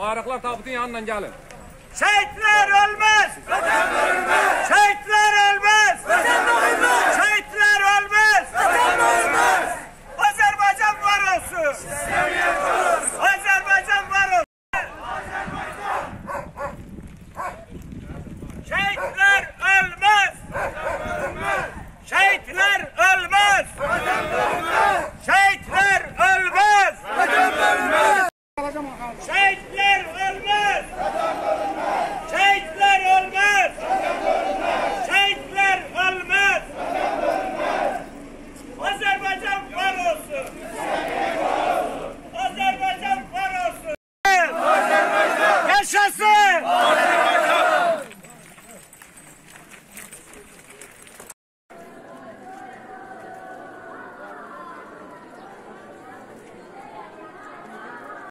Bayraklar tabutun yanından gelin. Şehitler ölmez! Şehitler ölmez. Vatan ölmez. Şehitler ölmez. Vatan ölmez. Şehitler ölmez. Vatan ölmez. Azerbaycan var olsun. Azerbaycan var olsun. Yaşasın.